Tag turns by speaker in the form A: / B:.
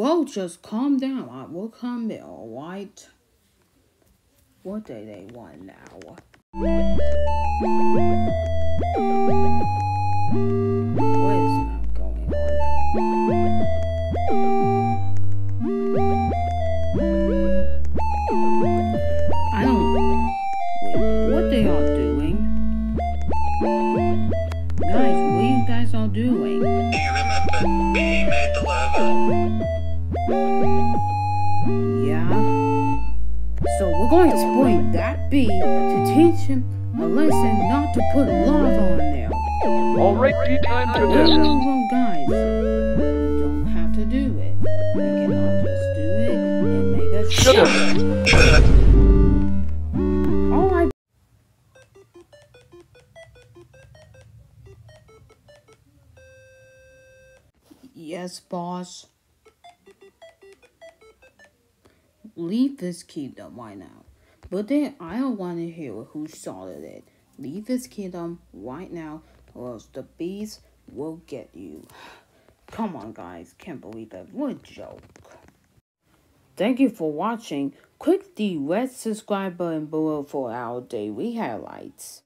A: Oh, just calm down. I will come in, alright? What do they want now? Doing? Guys, what you guys are doing?
B: Do you remember we made the logo?
A: Yeah. So we're going to exploit that bee to teach him a lesson not to put love on there.
C: Alright, tea time to test.
A: no, no, guys. You don't have to do it. We can all just do it and make a
C: Sugar.
A: Alright. Yes, boss. Leave this kingdom right now. But then I don't want to hear who started it. Leave this kingdom right now, or else the bees will get you. Come on, guys. Can't believe that. What a joke. Thank you for watching. Click the red subscribe button below for our daily highlights.